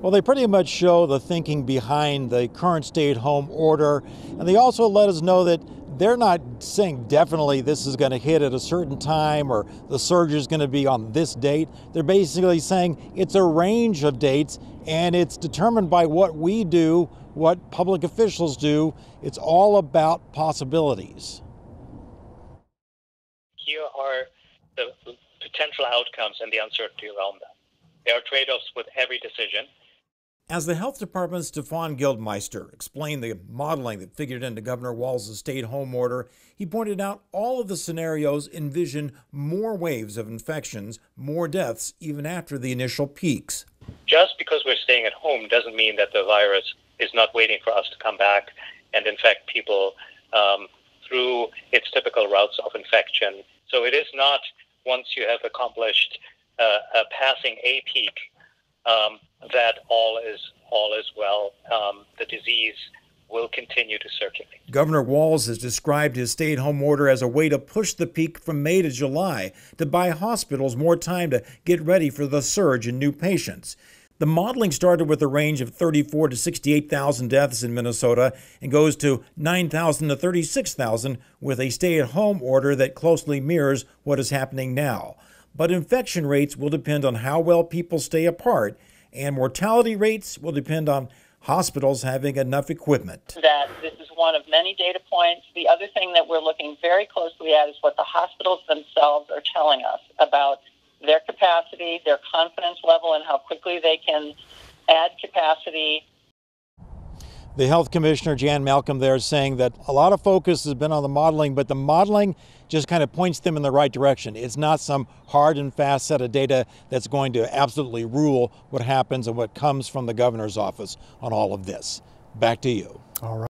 Well, they pretty much show the thinking behind the current stay at home order, and they also let us know that they're not saying definitely this is going to hit at a certain time or the surge is going to be on this date. They're basically saying it's a range of dates and it's determined by what we do, what public officials do. It's all about possibilities. Here are the potential outcomes and the uncertainty around them. There are trade offs with every decision. As the health department's Stefan Gildemeister explained the modeling that figured into Governor Walz' stay at home order, he pointed out all of the scenarios envision more waves of infections, more deaths, even after the initial peaks. Just because we're staying at home doesn't mean that the virus is not waiting for us to come back and infect people um, through its typical routes of infection. So it is not once you have accomplished uh, passing a peak um, that all is all is well. Um, the disease will continue to circulate. Governor Walz has described his stay at home order as a way to push the peak from May to July to buy hospitals more time to get ready for the surge in new patients. The modeling started with a range of 34 to 68,000 deaths in Minnesota and goes to 9,000 to 36,000 with a stay at home order that closely mirrors what is happening now but infection rates will depend on how well people stay apart, and mortality rates will depend on hospitals having enough equipment. That this is one of many data points. The other thing that we're looking very closely at is what the hospitals themselves are telling us about their capacity, their confidence level, and how quickly they can add capacity the health commissioner, Jan Malcolm, there is saying that a lot of focus has been on the modeling, but the modeling just kind of points them in the right direction. It's not some hard and fast set of data that's going to absolutely rule what happens and what comes from the governor's office on all of this. Back to you. All right.